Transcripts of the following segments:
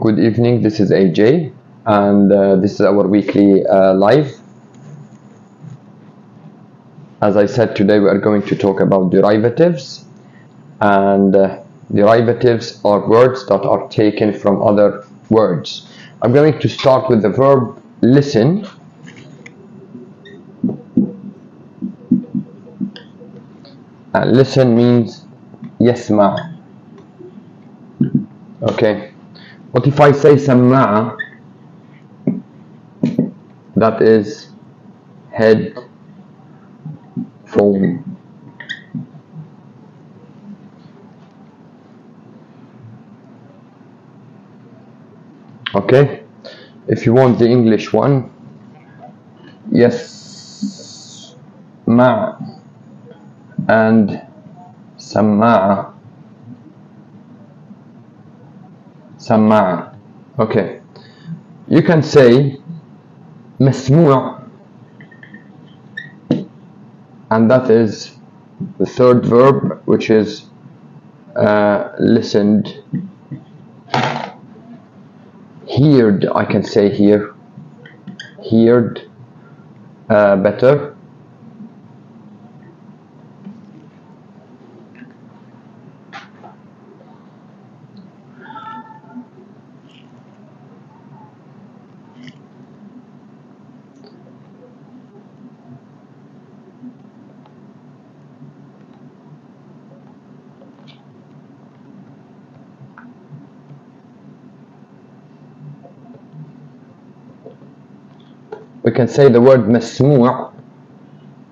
good evening. This is AJ, and uh, this is our weekly uh, live. As I said, today we are going to talk about derivatives, and uh, derivatives are words that are taken from other words. I'm going to start with the verb listen. And listen means yes, ma. Okay What if I say سماعة? That is head phone. Okay. If you want the English one, yes, مع and سماعة سماعة okay you can say مسموع and that is the third verb which is uh, listened heard I can say here heard uh, better we can say the word مسموع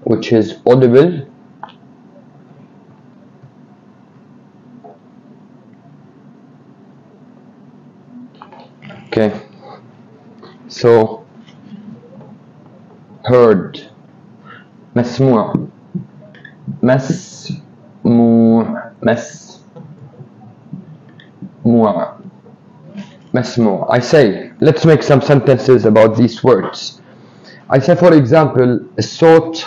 which is audible okay so heard مسموع مسموع مسموع مسموع I say let's make some sentences about these words I say for example الصوت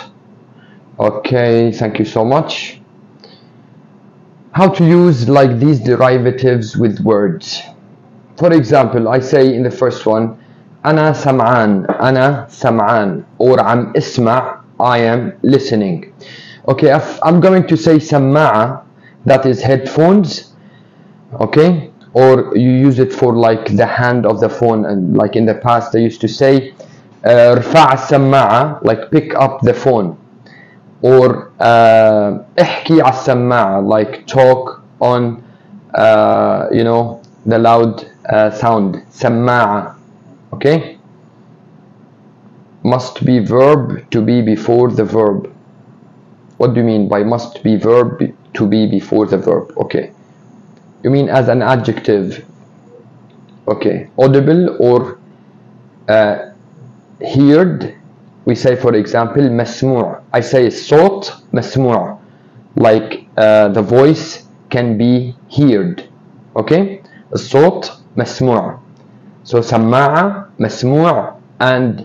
okay thank you so much how to use like these derivatives with words for example I say in the first one أنا سمعان أنا سمعان or عم اسمع I am listening okay if I'm going to say سماعة that is headphones okay or you use it for like the hand of the phone and like in the past they used to say ارفع السماعة like pick up the phone or uh, احكي على السماعة like talk on uh, you know the loud uh, sound سماعة okay must be verb to be before the verb what do you mean by must be verb to be before the verb okay you mean as an adjective okay audible or uh, heard we say for example مسموع I say الصوت مسموع like uh, the voice can be heard okay الصوت مسموع so سماعة مسموع and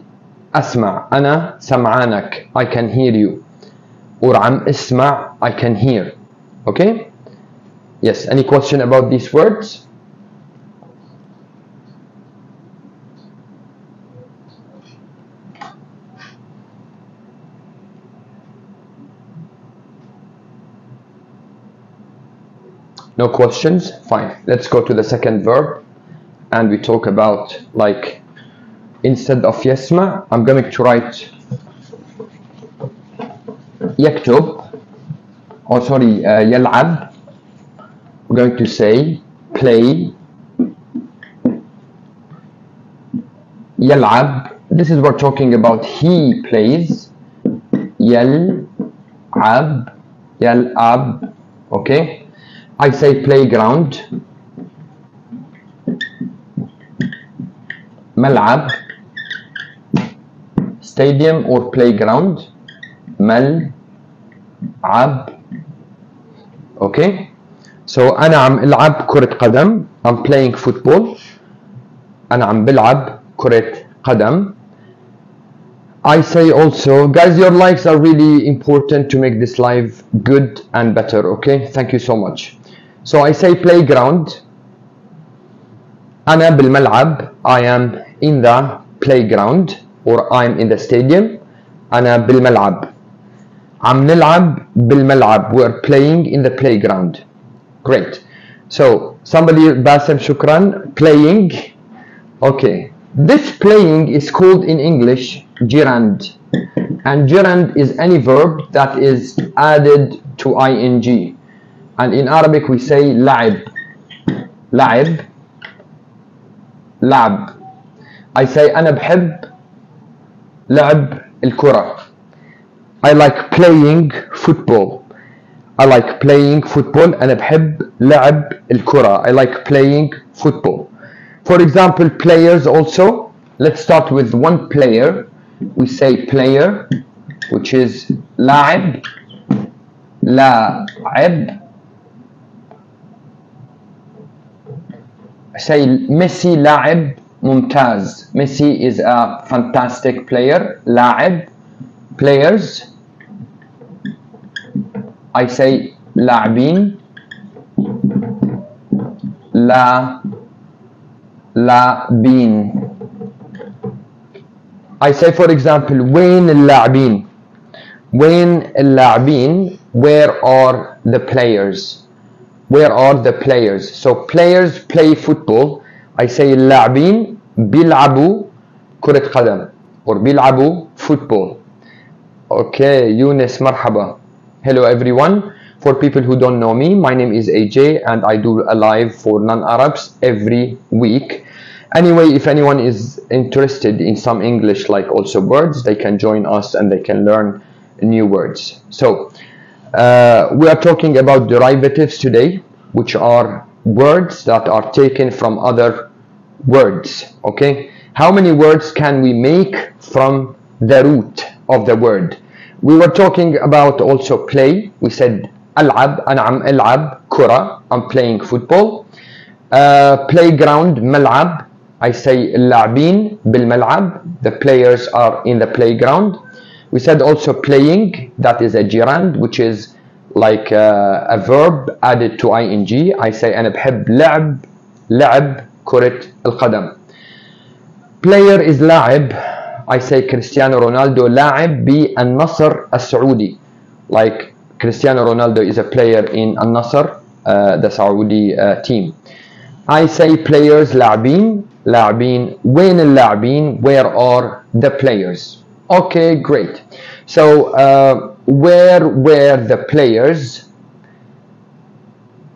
أسمع أنا سمعانك I can hear you or عم اسمع I can hear okay yes any question about these words no questions? Fine. Let's go to the second verb and we talk about like instead of yesma. I'm going to write yaktub or oh, sorry uh, yalab. We're going to say play. Yalab. This is what we're talking about he plays. Yalab. Yalab. Okay? I say playground ملعب stadium or playground ملعب okay so أنا عم ألعب كرة قدم I'm playing football أنا عم بلعب كرة قدم I say also guys your likes are really important to make this live good and better okay thank you so much so I say playground أنا بالملعب I am in the playground or I'm in the stadium أنا بالملعب عم نلعب بالملعب we're playing in the playground great so somebody باسم شكرا playing okay this playing is called in English gerund and gerund is any verb that is added to ing and in Arabic we say لعب لعب لعب I say أنا بحب لعب الكرة I like playing football I like playing football أنا بحب لعب الكرة I like playing football for example players also let's start with one player we say player which is لاعب لاعب say Messi لاعب ممتاز Messi is a fantastic player لاعب players I say لاعبين لا لاعبين I say for example وين اللاعبين وين اللاعبين where are the players where are the players so players play football I say اللاعبين بيلعبوا كرة قدم or بيلعبوا football okay يونس مرحبا hello everyone for people who don't know me my name is AJ and I do a live for non-Arabs every week anyway if anyone is interested in some English like also words they can join us and they can learn new words so uh, we are talking about derivatives today which are words that are taken from other words okay how many words can we make from the root of the word we were talking about also play we said ألعب أنا عم ألعب كرة I'm playing football uh, playground ملعب I say اللاعبين بالملعب the players are in the playground we said also playing that is a gerund which is like uh, a verb added to ing I say أنا بحب لعب لعب كرة القدم player is لاعب I say كريستيانو رونالدو لاعب بالنصر السعودي like Cristiano Ronaldo is a player in Al Nasr uh, the Saudi uh, team I say players لاعبين لاعبين وين اللاعبين where are the players okay great. So uh, where were the players?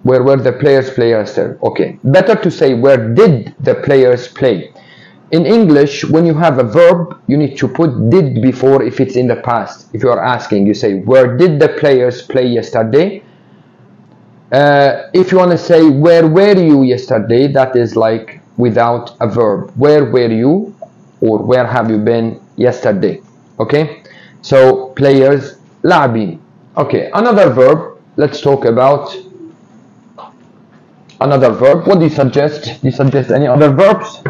Where were the players players there okay better to say where did the players play. In English when you have a verb you need to put did before if it's in the past. If you are asking you say where did the players play yesterday? Uh, if you want to say where were you yesterday that is like without a verb. Where were you or where have you been yesterday okay so players لاعبين okay another verb let's talk about another verb what do you suggest do you suggest any other verbs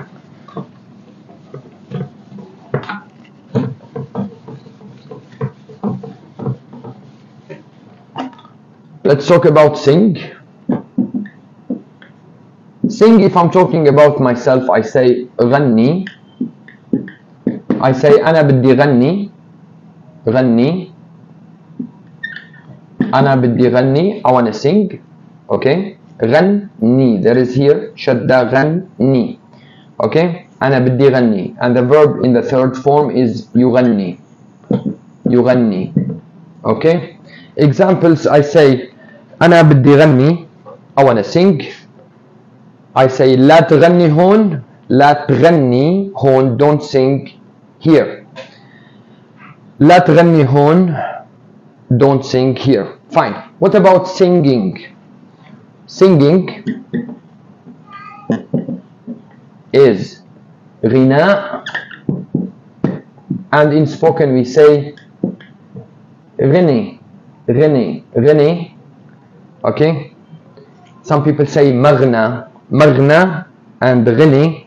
let's talk about sing sing if I'm talking about myself I say غني I say أنا بدي غني غني أنا بدي غني I wanna sing okay غني there is here شدة غني okay أنا بدي غني and the verb in the third form is يغني يغني okay examples I say أنا بدي غني I wanna sing I say لا تغني هون لا تغني هون don't sing here لا تغني هون don't sing here fine what about singing singing is غناء and in spoken we say غني غني غني okay some people say مغنى مغنى and غني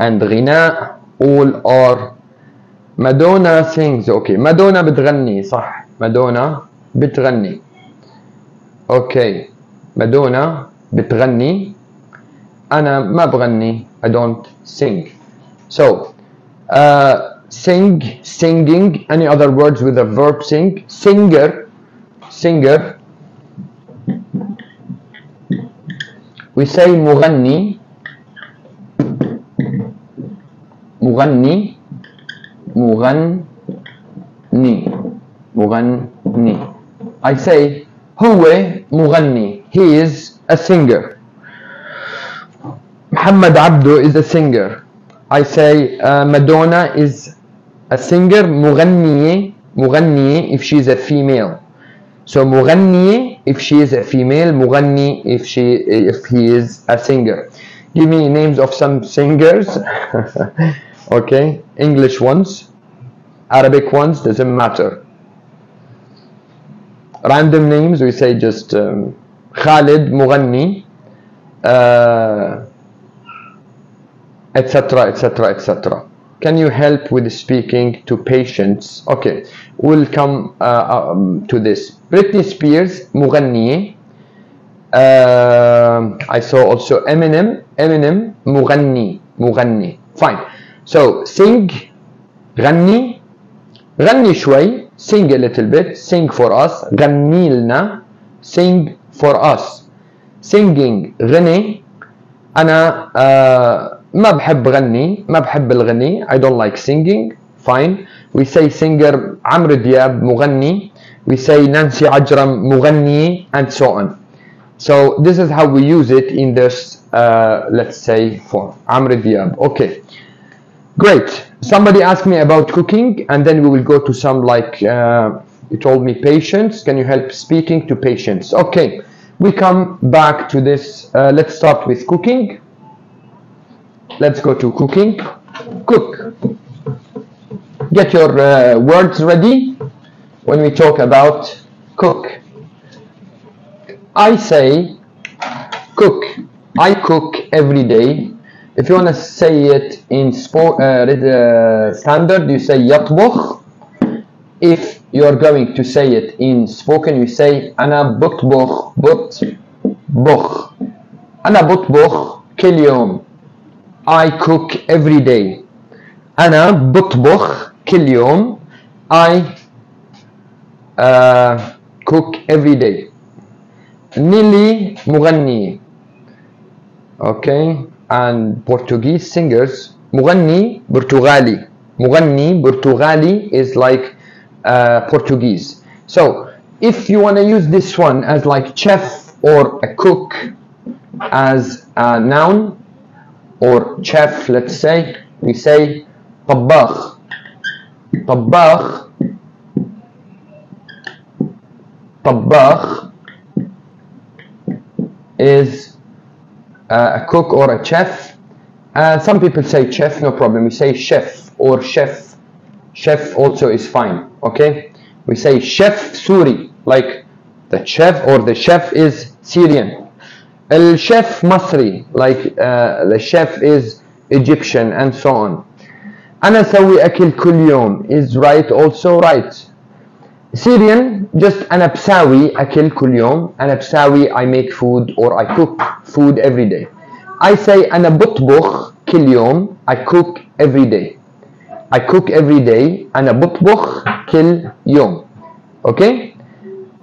and غناء all are مادونا sings أوكي مادونا بتغني صح مادونا بتغني أوكي مادونا بتغني أنا ما بغني I don't sing. So, uh, sing, singing, any other words with a verb sing? Singer, singer. We say مغني مغني مغني مغني I say هو مغني he is a singer Muhammad Abdu is a singer I say uh, Madonna is a singer مغنية مغنية if she is a female so مغنية if she is a female مغني if she if he is a singer give me names of some singers okay English ones Arabic ones doesn't matter random names we say just um, Khalid مغني uh, etc etc etc can you help with speaking to patients okay we'll come uh, um, to this Britney Spears مغنية uh, I saw also Eminem Eminem مغني مغني fine so sing غني غني شوي sing a little bit sing for us غني لنا sing for us singing غني أنا uh, ما بحب غني ما بحب الغني I don't like singing fine we say singer عمرو دياب مغني we say نانسي عجرم مغني and so on so this is how we use it in this uh, let's say form عمرو دياب okay great. Somebody asked me about cooking and then we will go to some like uh, you told me patients. Can you help speaking to patients? Okay. We come back to this uh, let's start with cooking. Let's go to cooking. Cook. Get your uh, words ready when we talk about cook. I say cook. I cook every day if you want to say it in sport, uh, uh, standard you say يطبخ if you're going to say it in spoken you say أنا بطبخ بطبخ أنا بطبخ كل يوم I cook every day أنا بطبخ كل يوم I uh, cook every day نيلي مغنية okay and Portuguese singers مغني برتغالي مغني برتغالي is like uh, Portuguese so if you want to use this one as like chef or a cook as a noun or chef let's say we say طباخ طباخ طباخ is uh, a cook or a chef and some people say chef no problem we say chef or chef chef also is fine okay we say chef Suri like the chef or the chef is Syrian el chef Masri like uh, the chef is Egyptian and so on أنا أسوي أكل كل يوم is right also right Syrian just أنا بساوي أكل كل يوم أنا بساوي I make food or I cook food every day I say أنا بطبخ كل يوم I cook every day I cook every day أنا بطبخ كل يوم okay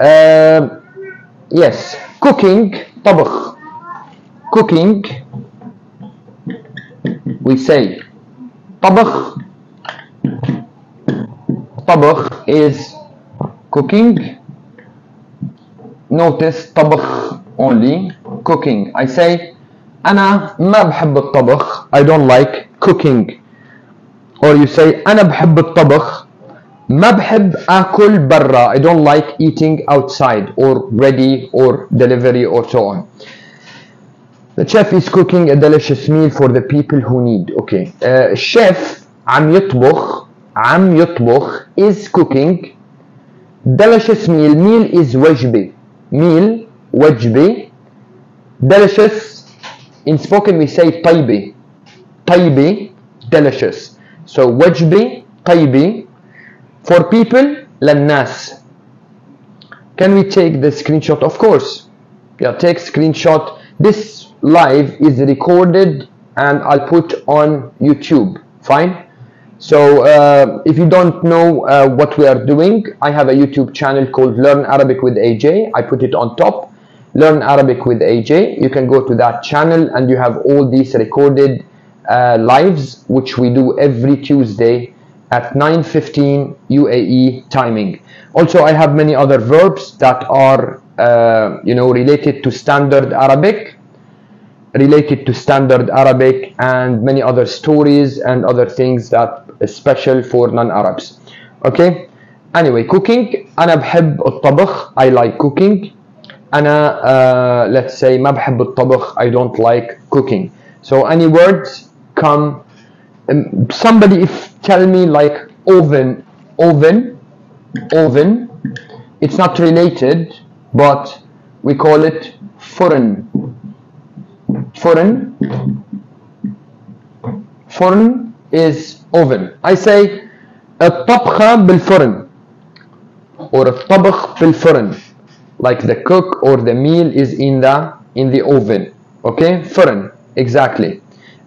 uh, yes cooking طبخ cooking we say طبخ طبخ is cooking notice طبخ only cooking I say أنا ما بحب الطبخ I don't like cooking or you say أنا بحب الطبخ ما بحب أكل برا I don't like eating outside or ready or delivery or so on The chef is cooking a delicious meal for the people who need okay uh, chef عم يطبخ عم يطبخ is cooking delicious meal meal is وجبة meal وجبة delicious in spoken we say طيبة طيبة delicious so وجبة طيبة for people للناس can we take the screenshot of course yeah take screenshot this live is recorded and I'll put on YouTube. Fine. So uh, if you don't know uh, what we are doing, I have a YouTube channel called Learn Arabic with AJ. I put it on top. Learn Arabic with AJ. You can go to that channel and you have all these recorded uh, lives which we do every Tuesday at 9.15 UAE timing. Also, I have many other verbs that are, uh, you know, related to standard Arabic, related to standard Arabic and many other stories and other things that is special for non-Arabs. Okay? Anyway cooking. أنا بحب الطبخ I like cooking. أنا uh, let's say ما بحب الطبخ I don't like cooking. So any words? Come. Um, somebody if tell me like oven. Oven. Oven. It's not related but we call it furn foreign foreign is oven I say الطبخة بالفرن or الطبخ بالفرن like the cook or the meal is in the in the oven okay فرن exactly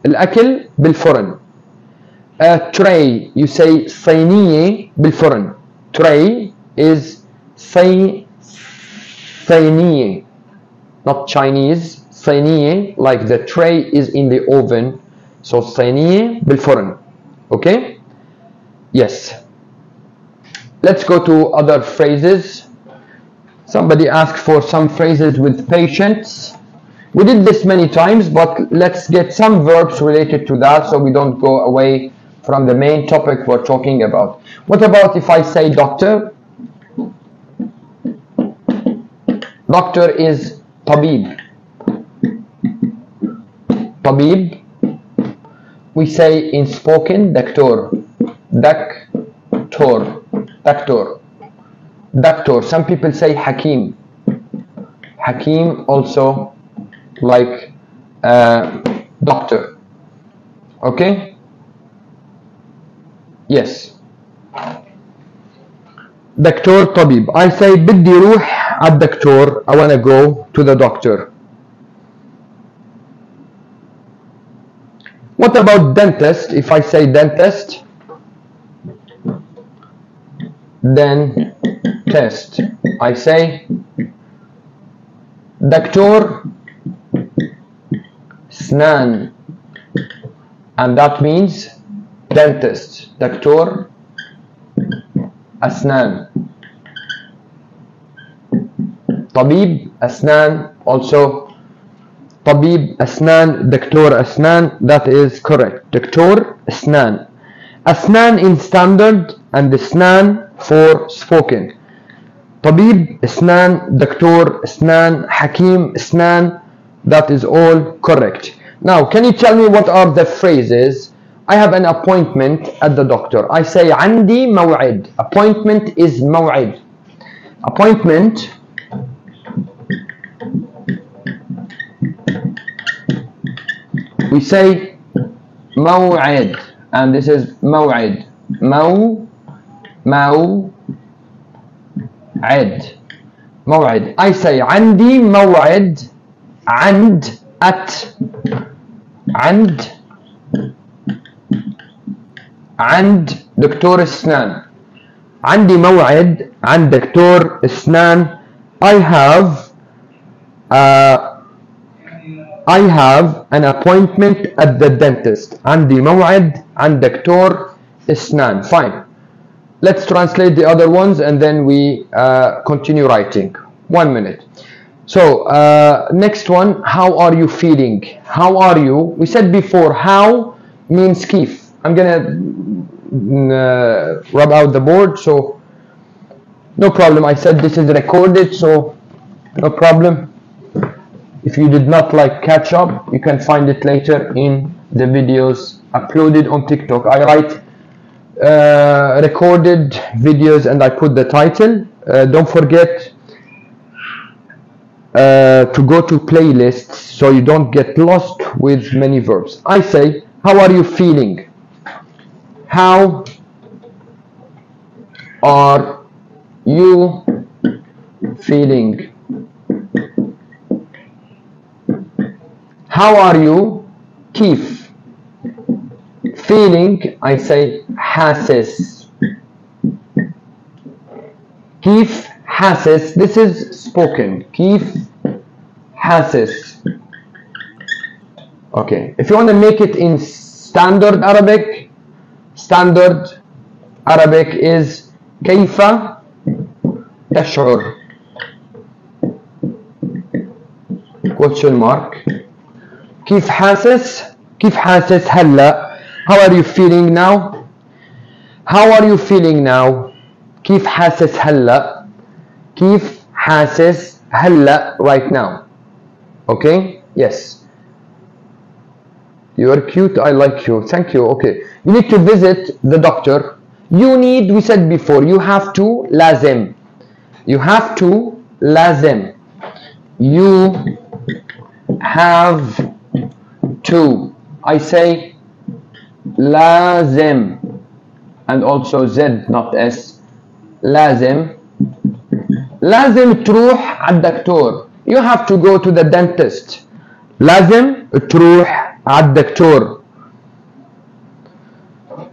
الأكل بالفرن a tray you say صينية بالفرن tray is صي صينية not Chinese صينية like the tray is in the oven so صينية بالفرن okay yes let's go to other phrases somebody asked for some phrases with patience we did this many times but let's get some verbs related to that so we don't go away from the main topic we're talking about what about if I say doctor doctor is tabib tabib we say in spoken doctor doctor doctor doctor some people say hakim hakim also like uh, doctor okay yes دكتور طبيب I say بدي روح على الدكتور I wanna go to the doctor what about dentist if I say dentist then test I say دكتور سنان and that means dentist دكتور أسنان طبيب أسنان also طبيب أسنان دكتور أسنان that is correct دكتور أسنان أسنان in standard and أسنان for spoken طبيب أسنان دكتور أسنان حكيم أسنان that is all correct now can you tell me what are the phrases I have an appointment at the doctor I say عندي موعد appointment is موعد appointment we say موعد and this is موعد مو مو عد موعد I say عندي موعد عند at عند عند دكتور اسنان عندي موعد عند دكتور اسنان I have uh, I have an appointment at the dentist عندي موعد عند دكتور اسنان fine let's translate the other ones and then we uh, continue writing one minute so uh, next one how are you feeling how are you we said before how means كيف I'm gonna uh, rub out the board so no problem I said this is recorded so no problem if you did not like catch up you can find it later in the videos uploaded on TikTok. I write uh, recorded videos and I put the title. Uh, don't forget uh, to go to playlists so you don't get lost with many verbs. I say how are you feeling? How are you feeling how are you كيف feeling I say حاسس كيف حاسس this is spoken كيف حاسس okay if you want to make it in standard Arabic standard Arabic is كيف تشعر question mark كيف حاسس كيف حاسس هلا how are you feeling now how are you feeling now كيف حاسس هلا كيف حاسس هلا right now okay yes you are cute I like you thank you okay you need to visit the doctor you need we said before you have to lazim you have to lazim you have to I say lazim and also Z not S لازم لازم تروح على الدكتور you have to go to the dentist لازم تروح على الدكتور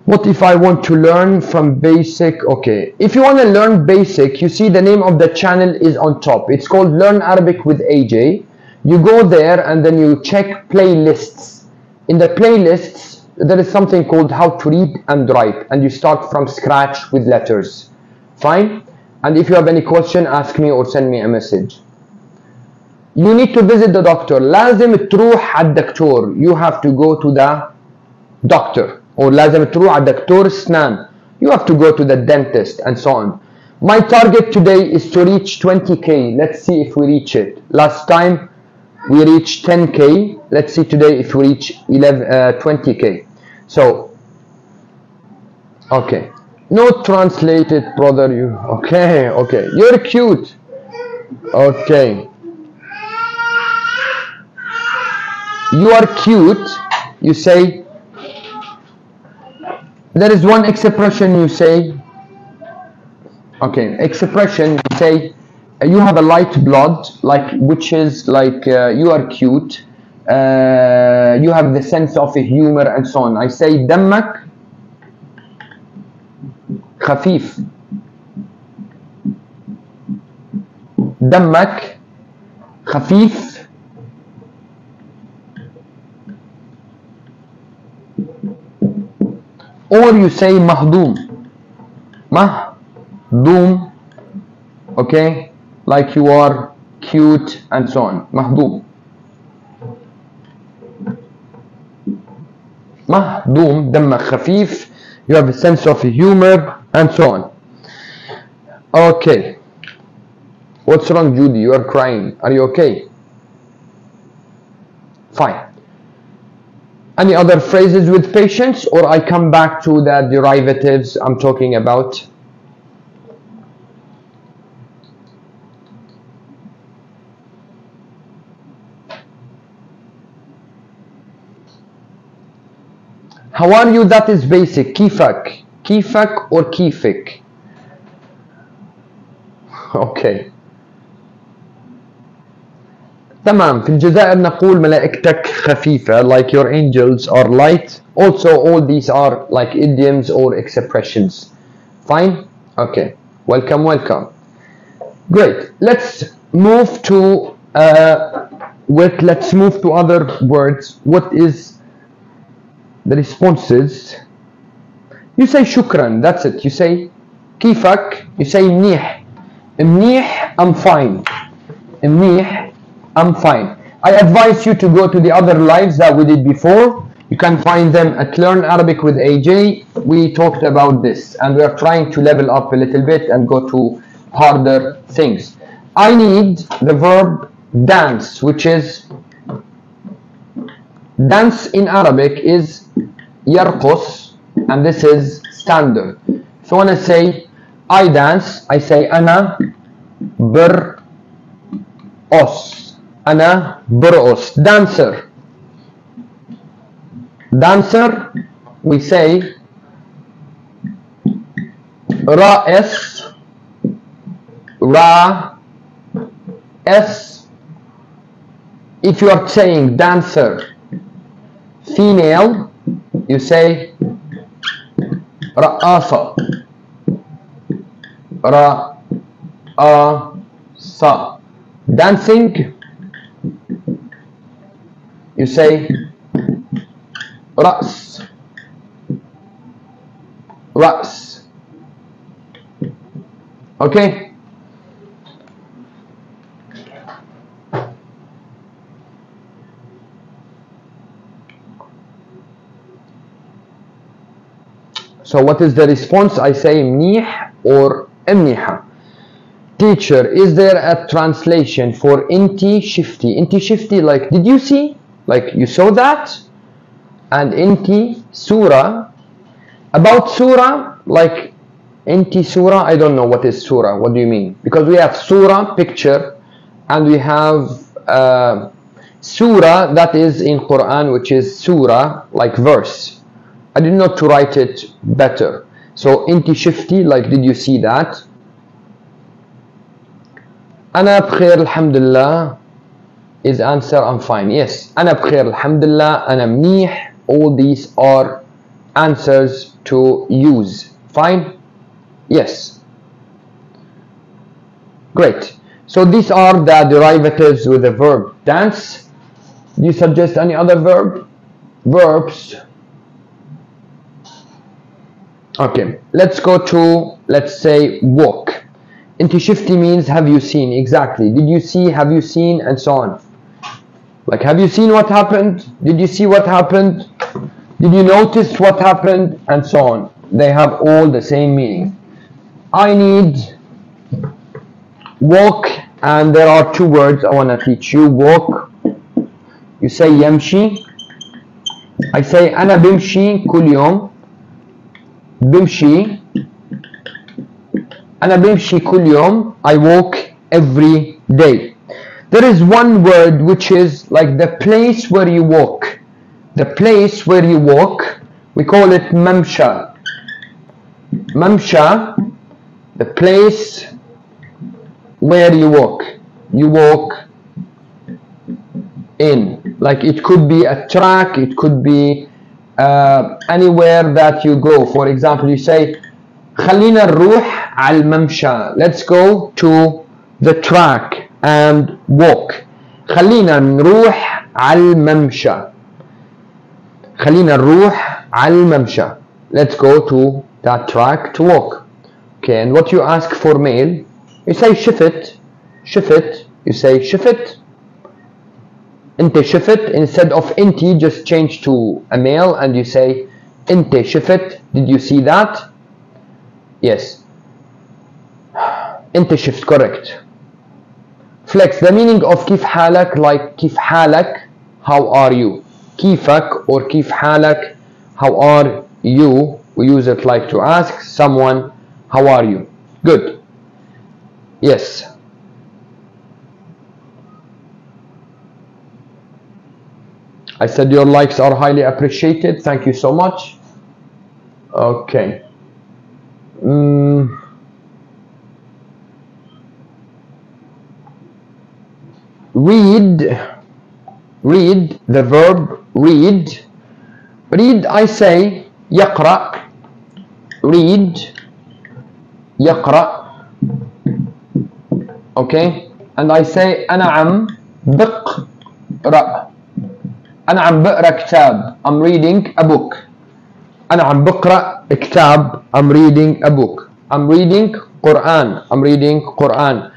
what if I want to learn from basic okay if you want to learn basic you see the name of the channel is on top it's called learn Arabic with AJ you go there and then you check playlists in the playlists there is something called how to read and write and you start from scratch with letters fine and if you have any question ask me or send me a message you need to visit the doctor لازم تروح على الدكتور you have to go to the doctor or لازم تروح على دكتور اسنان you have to go to the dentist and so on my target today is to reach 20k let's see if we reach it last time we reached 10k let's see today if we reach 11 uh, 20k so okay. No translated brother you okay okay. You're cute. Okay. You are cute. You say there is one expression you say okay expression you say you have a light blood like which is like uh, you are cute uh, you have the sense of humor and so on I say دمك خفيف دمك خفيف or you say مهضوم مهضوم okay like you are cute and so on مهضوم مهضوم دمك خفيف you have a sense of humor and so on okay what's wrong Judy you are crying are you okay fine any other phrases with patience or I come back to the derivatives I'm talking about How are you? That is basic. كيفك كيفك or كيفك Okay. تمام في الجزائر نقول ملائكتك خفيفة like your angels are light also all these are like idioms or expressions fine okay welcome welcome great let's move to uh, with let's move to other words what is the response is you say shukran that's it. You say kifak? You say mnih mnih I'm fine. Mnih I'm fine. I advise you to go to the other lives that we did before. You can find them at Learn Arabic with AJ. We talked about this and we are trying to level up a little bit and go to harder things. I need the verb dance, which is Dance in Arabic is yarqus and this is standard. So when I say I dance, I say ana bur'os. Ana bur'os, dancer. Dancer, we say ra'es ra s if you are saying dancer female, you say ra'asa. Ra'asa. Dancing, you say ra's. Ra's. Okay? So what is the response? I say منيح or منيحة. Teacher, is there a translation for inti shifty? Inti shifty, like, did you see? Like, you saw that? And inti surah. About surah, like, inti surah, I don't know what is surah. What do you mean? Because we have surah, picture, and we have uh, surah that is in Quran, which is surah, like verse. I did not to write it better. So inti shifty, like did you see that? أنا بخير الحمد لله is answer I'm fine. Yes. أنا بخير الحمد لله أنا منيح. All these are answers to use. Fine? Yes. Great. So these are the derivatives with the verb dance. Do you suggest any other verb? Verbs Okay, let's go to, let's say, walk. Inti shifty means have you seen, exactly. Did you see, have you seen, and so on. Like, have you seen what happened? Did you see what happened? Did you notice what happened? And so on. They have all the same meaning. I need walk, and there are two words I want to teach you. Walk. You say yamshi. I say أنا بمشي كل يوم. بمشي أنا بمشي كل يوم I walk every day there is one word which is like the place where you walk the place where you walk we call it mamsha mamsha the place where you walk you walk in like it could be a track it could be uh, anywhere that you go for example you say خلينا نروح على الممشى let's go to the track and walk خلينا نروح على الممشى خلينا نروح على الممشى let's go to that track to walk okay and what you ask for male you say شفت شفت you say شفت انت شفت instead of انتي just change to a male and you say انت شفت did you see that yes انت شفت correct flex the meaning of كيف حالك like كيف حالك how are you كيفك or كيف حالك how are you we use it like to ask someone how are you good yes I said your likes are highly appreciated. Thank you so much. Okay. Mm. Read, read the verb read. Read, I say يقرأ. Read, يقرأ. Okay, and I say أنا عم بقرأ. أنا عم بقرأ كتاب I'm reading a book أنا عم بقرأ كتاب I'm reading a book I'm reading Quran I'm reading Quran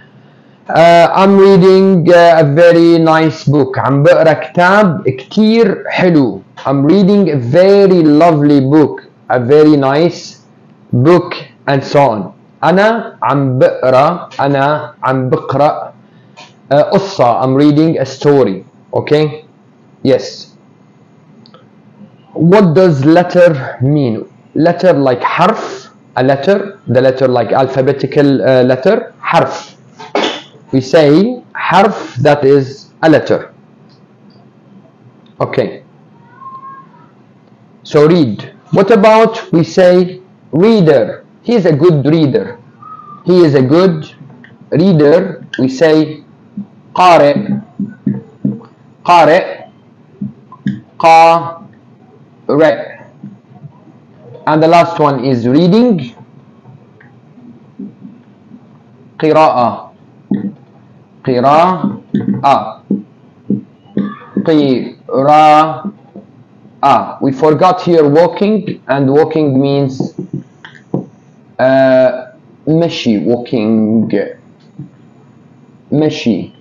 uh, I'm reading uh, a very nice book عم بقرأ كتاب كتير حلو I'm reading a very lovely book a very nice book and so on أنا عم بقرأ أنا عم بقرأ uh, قصة I'm reading a story okay Yes. What does letter mean? Letter like حرف, a letter, the letter like alphabetical uh, letter, حرف. We say حرف that is a letter. Okay. So read. What about we say reader? He is a good reader. He is a good reader. We say قارئ. قارئ قا re and the last one is reading قراءة قراءة قراءة we forgot here walking and walking means uh, مشي walking مشي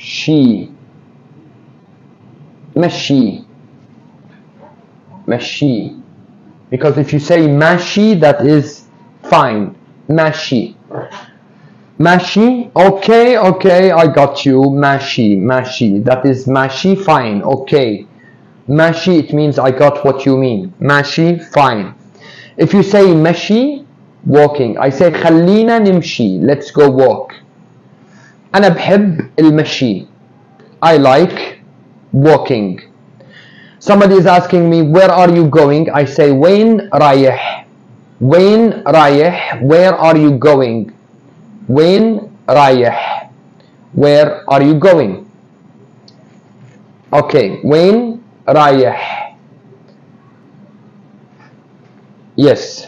she. Mashi. Mashi. Because if you say mashi that is fine. Mashi. Mashi okay okay I got you. Mashi mashi. That is mashi fine okay. Mashi it means I got what you mean. Mashi fine. If you say mashi walking. I say khalina nimshi. Let's go walk. أنا بحب المشي I like walking somebody is asking me where are you going I say وين رايح وين رايح where are you going وين رايح where are you going okay وين رايح yes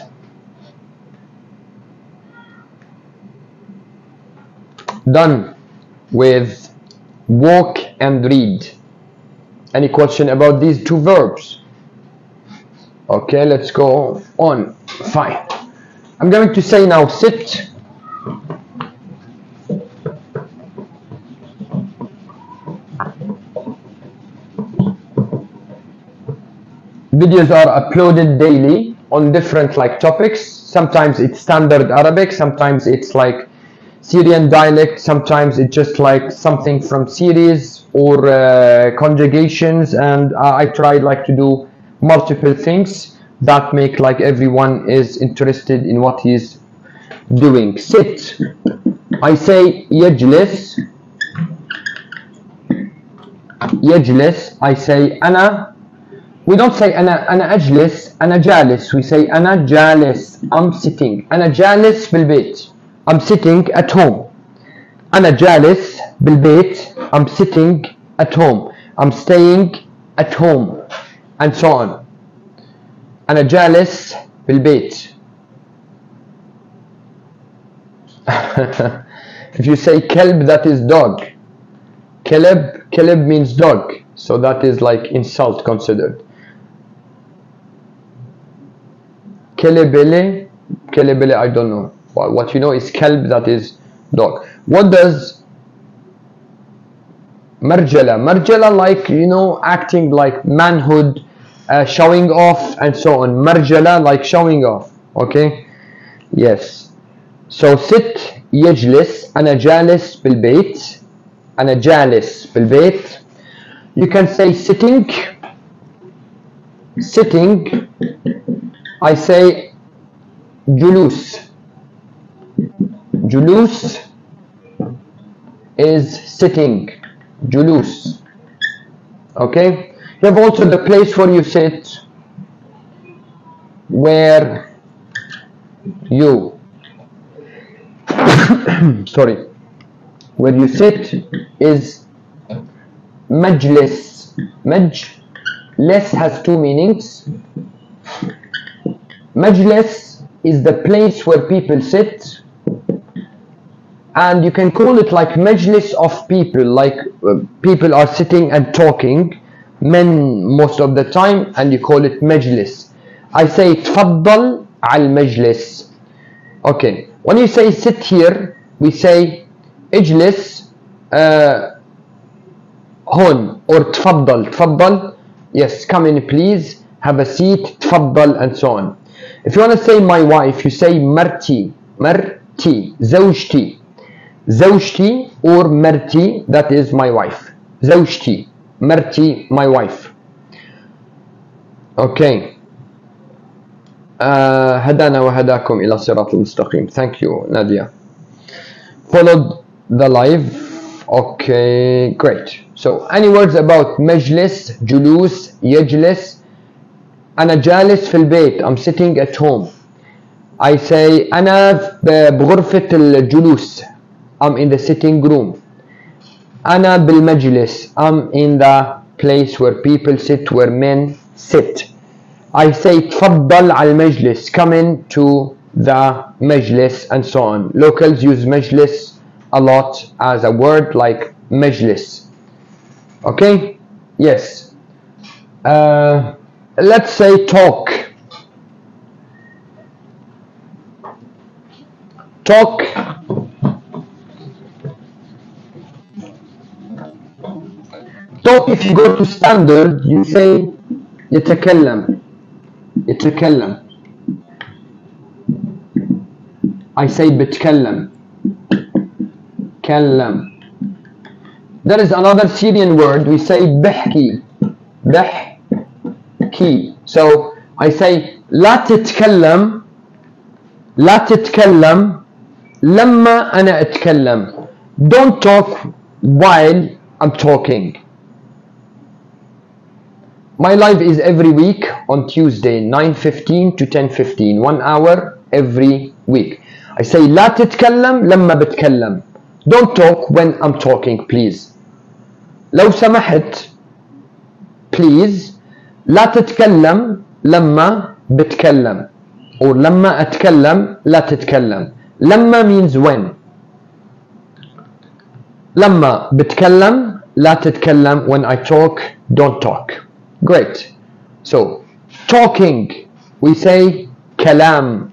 done with walk and read. Any question about these two verbs? Okay let's go on. Fine. I'm going to say now sit. Videos are uploaded daily on different like topics. Sometimes it's standard Arabic sometimes it's like Syrian dialect sometimes it's just like something from series or uh, conjugations and I, I try like to do multiple things that make like everyone is interested in what he's doing sit I say يجلس يجلس I say أنا we don't say أنا أنا أجلس أنا جالس we say أنا جالس I'm sitting أنا جالس بالبيت I'm sitting at home أنا جالس بالبيت I'm sitting at home I'm staying at home and so on أنا جالس بالبيت if you say كلب that is dog كلب كلب means dog so that is like insult considered kelebele kelebele I don't know well, what you know is kelb that is dog what does marjala marjala like you know acting like manhood uh, showing off and so on marjala like showing off okay yes so sit يجلس أنا جالس بالبيت أنا جالس بالبيت you can say sitting sitting I say julus julus is sitting. Julus. Okay? You have also the place where you sit where you sorry where you sit is majlis. Majlis has two meanings. Majlis is the place where people sit and you can call it like majlis of people like uh, people are sitting and talking men most of the time and you call it majlis I say تفضل على المجلس okay when you say sit here we say اجلس uh, هون or تفضل تفضل yes come in please have a seat تفضل and so on if you want to say my wife you say مرتي مرتي زوجتي زوجتي or مرتي that is my wife زوجتي مرتي my wife okay uh, هدانا وهداكم إلى الصراط المستقيم thank you Nadia followed the live okay great so any words about مجلس جلوس يجلس أنا جالس في البيت I'm sitting at home I say أنا بغرفة الجلوس I'm in the sitting room أنا بالمجلس I'm in the place where people sit where men sit I say تفضل على المجلس come in to the مجلس and so on locals use مجلس a lot as a word like مجلس okay yes uh, let's say talk talk talk if you go to standard you say يتكلم يتكلم I say بتكلم كلم there is another Syrian word we say بحكي بحكي so I say لا تتكلم لا تتكلم لما أنا أتكلم don't talk while I'm talking my live is every week on Tuesday 9:15 to 10:15 one hour every week I say لا تتكلم لما بتكلم don't talk when I'm talking please لو سمحت please لا تتكلم لما بتكلم or لما أتكلم لا تتكلم لما means when لما بتكلم لا تتكلم when I talk don't talk Great. So, talking, we say kalam.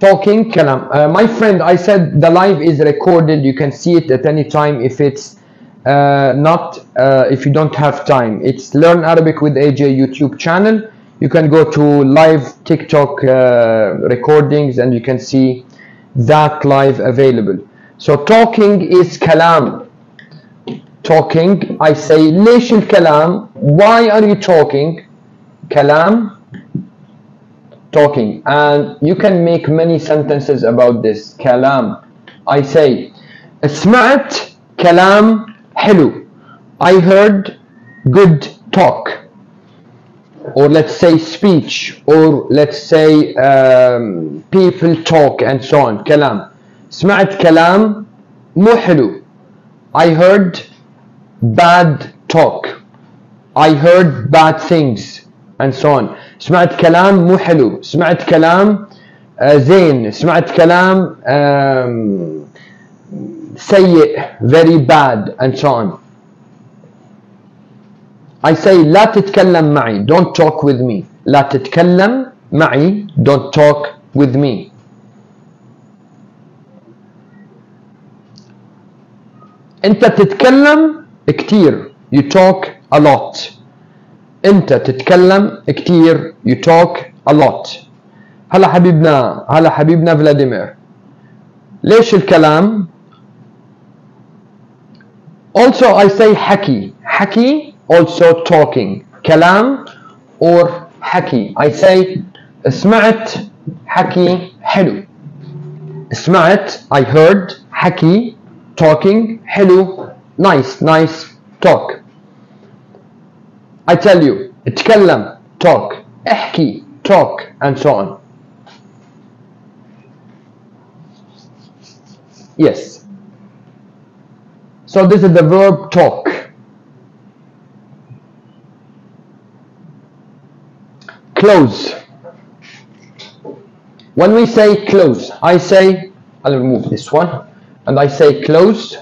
Talking kalam. Uh, my friend, I said the live is recorded. You can see it at any time if it's uh, not, uh, if you don't have time. It's Learn Arabic with AJ YouTube channel. You can go to live TikTok uh, recordings and you can see that live available. So talking is kalam talking I say ليش الكلام why are you talking كلام talking and you can make many sentences about this كلام I say سمعت كلام حلو I heard good talk or let's say speech or let's say um, people talk and so on كلام سمعت كلام مو حلو I heard bad talk I heard bad things and so on سمعت كلام مو حلو سمعت كلام آه زين سمعت كلام um, سيء very bad and so on I say لا تتكلم معي don't talk with me لا تتكلم معي don't talk with me انت تتكلم كتير. You talk a lot. أنت تتكلم كتير. You talk a lot. هلا حبيبنا هلا حبيبنا فلاديمير. ليش الكلام؟ Also I say حكي. حكي also talking. كلام or حكي. I say سمعت حكي حلو. سمعت I heard حكي talking حلو. nice nice talk I tell you اتكلم talk احكي talk and so on yes so this is the verb talk close when we say close I say I'll remove this one and I say close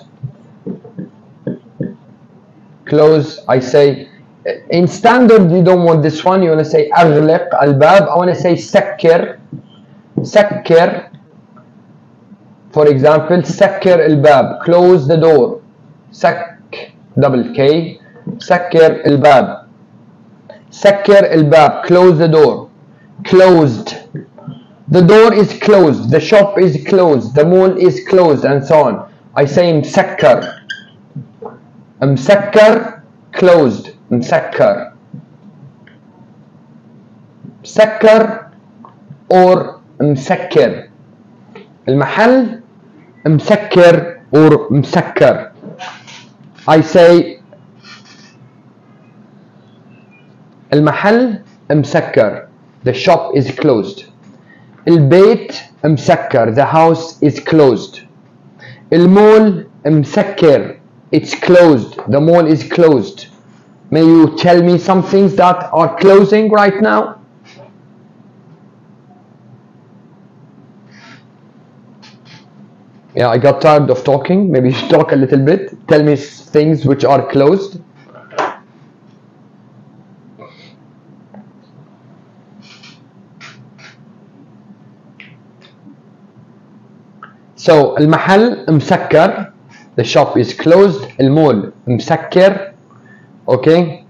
close I say in standard you don't want this one you want to say أغلق الباب I want to say سكر سكر for example سكر الباب close the door سك double K سكر الباب سكر الباب close the door closed the door is closed the shop is closed the mall is closed and so on I say مسكر مسكر closed. مسكر. مسكر or مسكر. المحل مسكر or مسكر. I say المحل مسكر. The shop is closed. البيت مسكر. The house is closed. المول مسكر. it's closed. The mall is closed. May you tell me some things that are closing right now? Yeah, I got tired of talking. Maybe you should talk a little bit. Tell me things which are closed. So المحل مسكر the shop is closed المول مسكر okay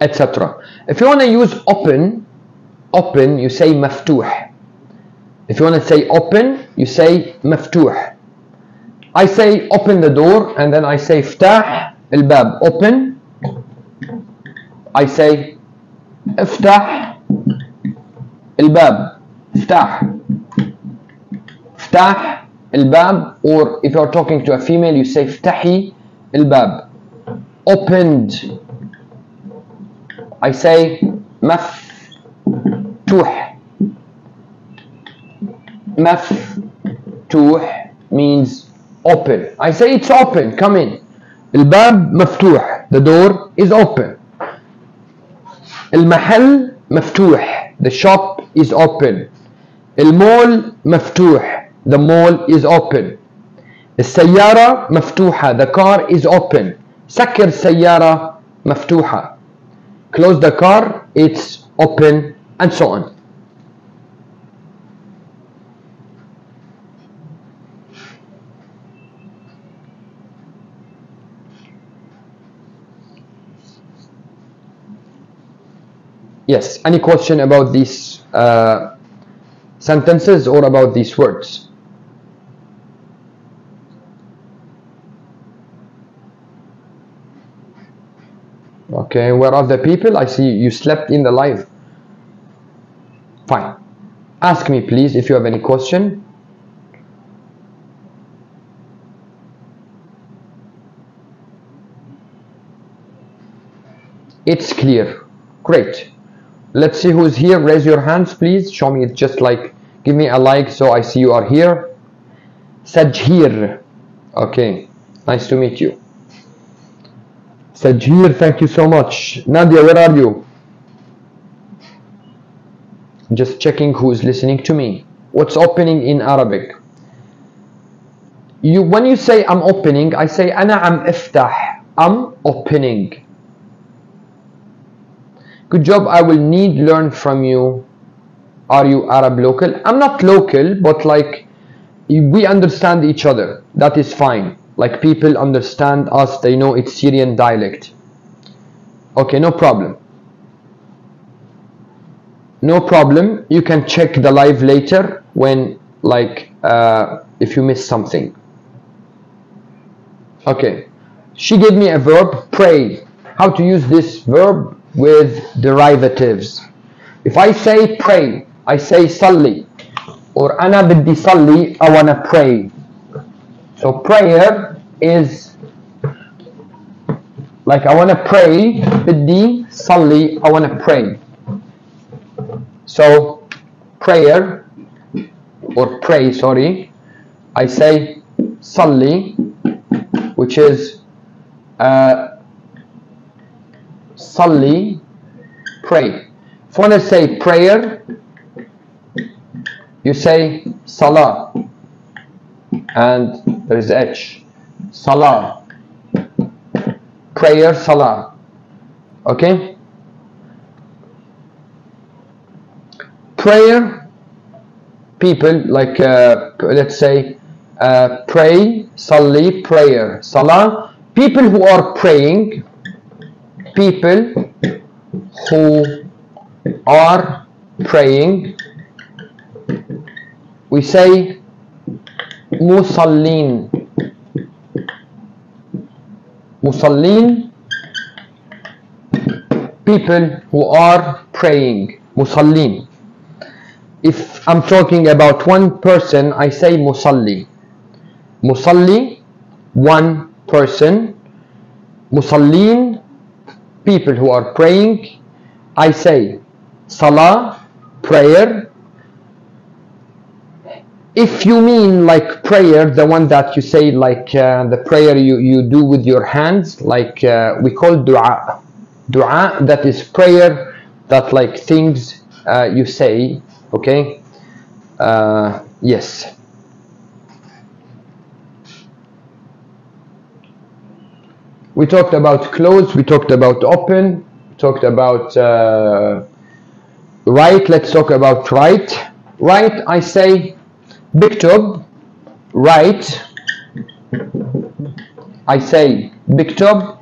etc if you want to use open open you say مفتوح if you want to say open you say مفتوح I say open the door and then I say افتح الباب open I say افتح الباب افتح افتح الباب or if you're talking to a female you say افتحي الباب opened I say مفتوح مفتوح means open I say it's open come in الباب مفتوح the door is open المحل مفتوح the shop is open المول مفتوح the mall is open السيارة مفتوحة the car is open سكر السيارة مفتوحة close the car it's open and so on Yes, any question about these Uh, sentences or about these words? Okay, where are the people? I see you slept in the live. Fine. Ask me please if you have any question. It's clear. Great Let's see who's here. Raise your hands, please. Show me it just like, give me a like so I see you are here. Sajhir. Okay. Nice to meet you. Sajhir, thank you so much. Nadia, where are you? Just checking who's listening to me. What's opening in Arabic? You, when you say I'm opening, I say أنا عم افتح. I'm opening. Good job. I will need learn from you. Are you Arab local? I'm not local, but like we understand each other. That is fine. Like people understand us. They know it's Syrian dialect. Okay, no problem. No problem. You can check the live later when like uh, if you miss something. Okay. She gave me a verb, pray. How to use this verb with derivatives. If I say pray, I say salli, or ana biddi salli, I want to pray. So prayer is like I want to pray, biddi salli, I want to pray. So prayer or pray, sorry, I say salli, which is uh, Salli, pray. If you want to say prayer, you say Salah. And there is H. Salah. Prayer, Salah. Okay? Prayer, people like, uh, let's say, uh, pray, Salli, prayer, Salah. People who are praying, people who are praying. We say musallin. Musallin people who are praying. Musallin. If I'm talking about one person I say musalli musalli one person. Musallin people who are praying I say salah prayer if you mean like prayer, the one that you say like uh, the prayer you, you do with your hands, like uh, we call dua. Dua, that is prayer, that like things uh, you say, okay? Uh, yes. We talked about close, we talked about open, talked about uh, right, let's talk about write. Write, I say بكتب write I say بكتب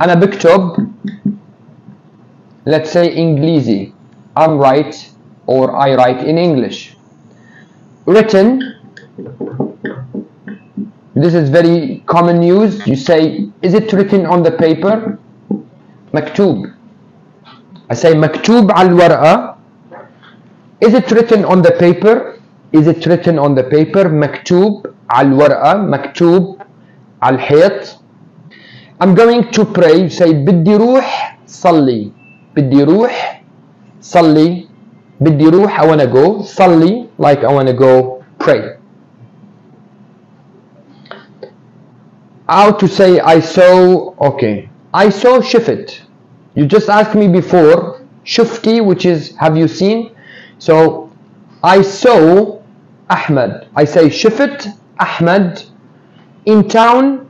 أنا بكتب let's say English. I'm right or I write in English written this is very common use you say is it written on the paper مكتوب I say مكتوب على الورقة is it written on the paper is it written on the paper مكتوب على الورقة مكتوب على الحيط I'm going to pray say بدي روح صلي بدي روح صلي بدي روح I wanna go صلي like I wanna go pray how to say I saw okay I saw شفت you just asked me before شفتي which is have you seen so I saw Ahmed. I say Shifit Ahmed. In town,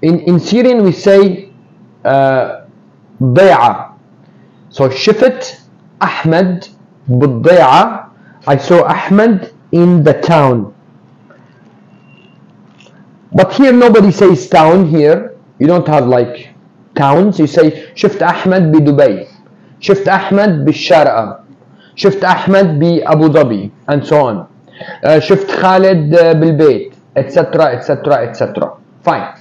in, in Syrian we say uh, So Shifit Ahmed بالضيعة. I saw Ahmed in the town. But here nobody says town here. You don't have like towns. You say شفت أحمد بدبي. شفت أحمد بالشارقة. شفت أحمد بأبو ظبي and so on. Uh, شفت خالد بالبيت etc etc etc fine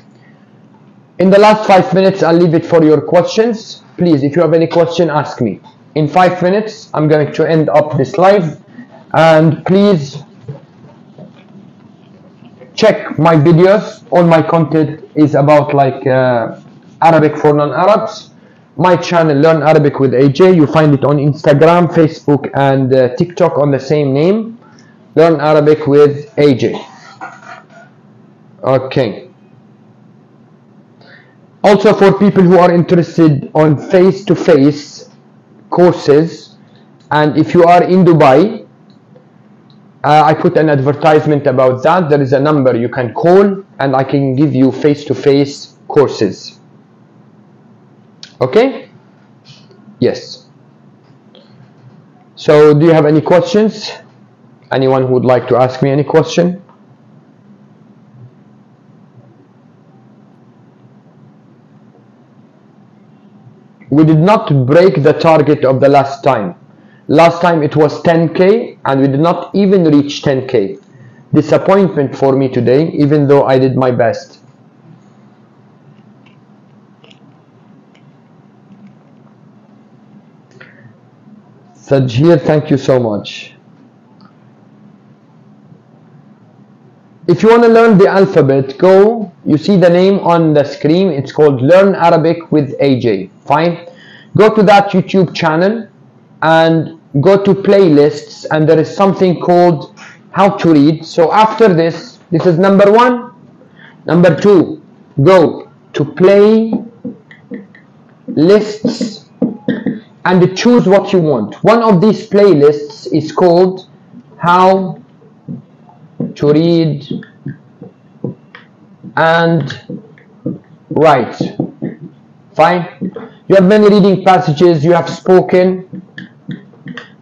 in the last five minutes I'll leave it for your questions please if you have any question ask me in five minutes I'm going to end up this live and please check my videos all my content is about like uh, Arabic for non-Arabs my channel learn Arabic with AJ you find it on Instagram Facebook and uh, TikTok on the same name learn Arabic with AJ. Okay. Also for people who are interested on face-to-face -face courses and if you are in Dubai uh, I put an advertisement about that. There is a number you can call and I can give you face-to-face -face courses. Okay? Yes. So do you have any questions? Anyone who would like to ask me any question? We did not break the target of the last time. Last time it was 10k and we did not even reach 10k. Disappointment for me today even though I did my best. Sajir, thank you so much. if you want to learn the alphabet go you see the name on the screen it's called learn Arabic with AJ fine go to that YouTube channel and go to playlists and there is something called how to read. So after this this is number one. Number two go to play lists and choose what you want. One of these playlists is called how to read and write. Fine. You have many reading passages. You have spoken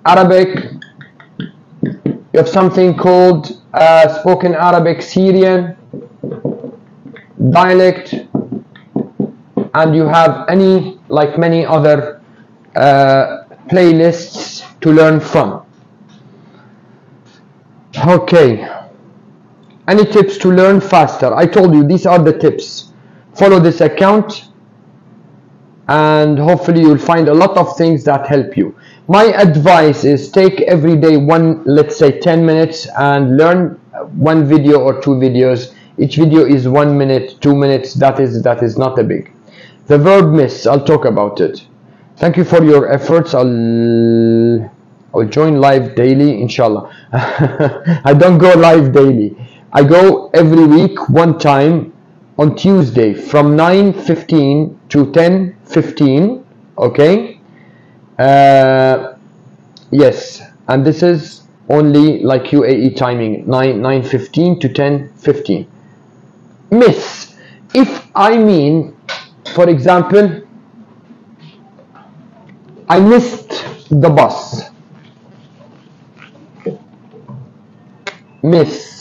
Arabic you have something called uh, spoken Arabic Syrian dialect and you have any like many other uh, playlists to learn from okay any tips to learn faster? I told you these are the tips. Follow this account and hopefully you'll find a lot of things that help you. My advice is take every day one, let's say 10 minutes and learn one video or two videos. Each video is one minute, two minutes. That is, that is not a big. The verb miss, I'll talk about it. Thank you for your efforts. I'll I will join live daily inshallah I don't go live daily I go every week one time on Tuesday from 9:15 to 10:15 okay? Uh, yes and this is only like UAE timing 9 9:15 to 10:15 miss if I mean for example I missed the bus. Miss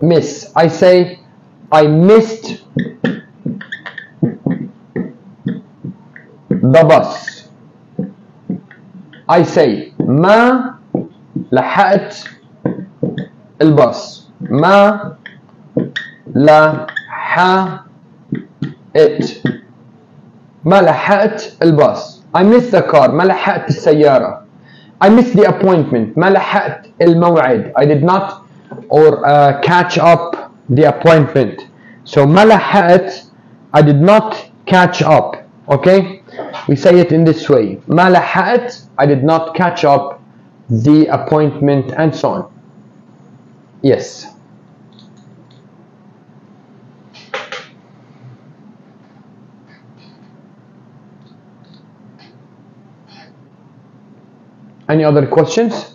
miss I say I missed the bus I say ما لحقت الباص ما لحقت ما لحقت الباص I missed the car ما لحقت السيارة I missed the appointment ما لحقت الموعد I did not or uh, catch up the appointment so ما لحقت I did not catch up okay we say it in this way ما لحقت I did not catch up the appointment and so on yes any other questions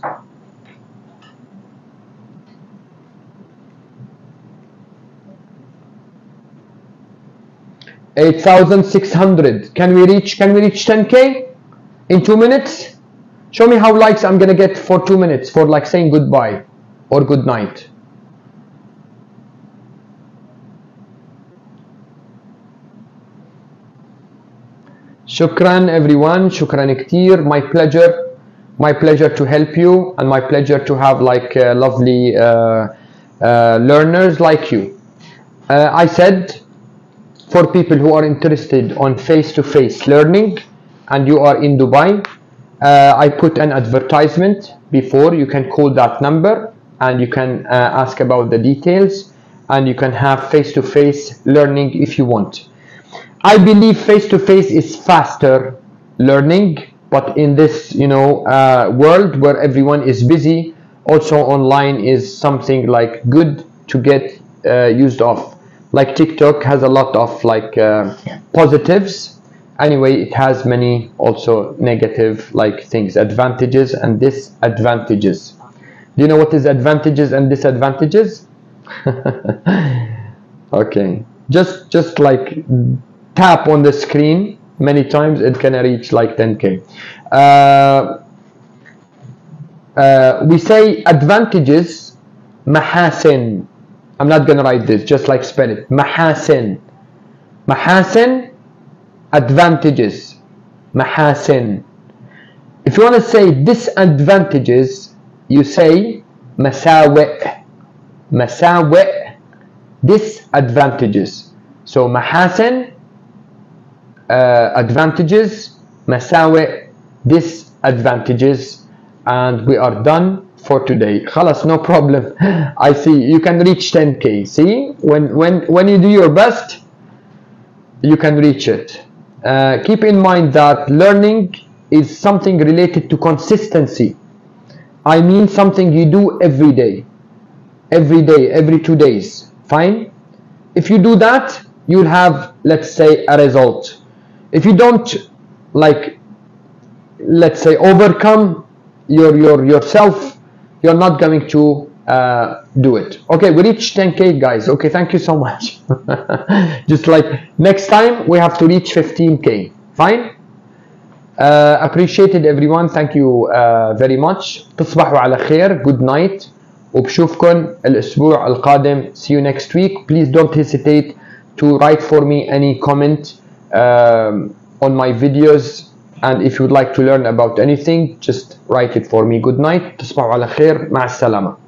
8,600. Can we reach, can we reach 10K in two minutes? Show me how likes I'm gonna get for two minutes for like saying goodbye or good night. Shukran everyone, shukran iktir, my pleasure, my pleasure to help you and my pleasure to have like uh, lovely uh, uh, learners like you. Uh, I said for people who are interested on face-to-face -face learning and you are in Dubai uh, I put an advertisement before. You can call that number and you can uh, ask about the details and you can have face-to-face -face learning if you want. I believe face-to-face -face is faster learning but in this you know uh, world where everyone is busy also online is something like good to get uh, used of like TikTok has a lot of like uh, positives. Anyway it has many also negative like things advantages and disadvantages. Do you know what is advantages and disadvantages? Okay. Just just like tap on the screen many times it can reach like 10k uh, uh, we say advantages mahasin I'm not gonna write this just like spell it mahasin mahasin advantages. Mahasin if you want to say disadvantages you say masawi masawi disadvantages. So mahasin uh, advantages masawi disadvantages and we are done for today خلاص no problem I see you can reach 10k see when when when you do your best you can reach it uh, keep in mind that learning is something related to consistency I mean something you do every day every day every two days fine if you do that you'll have let's say a result if you don't like let's say overcome your your yourself you're not going to uh, do it okay we reached 10k guys okay thank you so much just like next time we have to reach 15k fine uh, appreciated everyone thank you uh, very much تصبحوا على خير good night وبشوفكم الأسبوع القادم see you next week please don't hesitate to write for me any comment um, on my videos and if you'd like to learn about anything just write it for me good night تصبحوا على خير مع السلامة